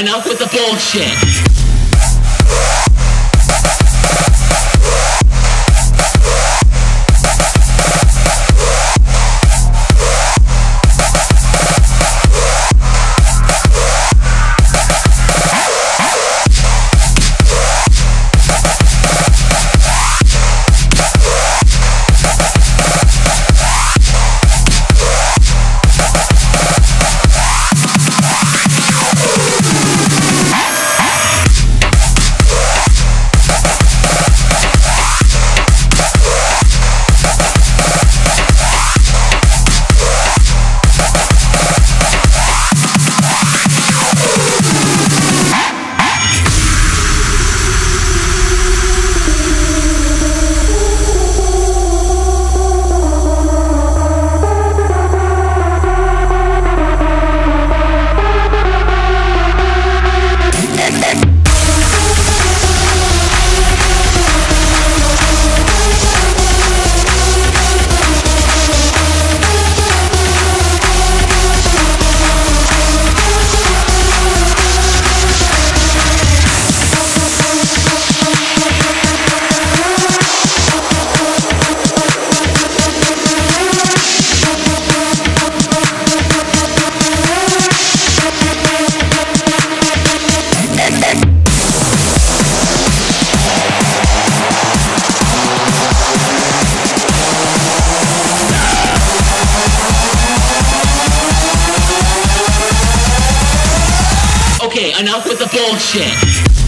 enough with the bullshit. Enough with the bullshit.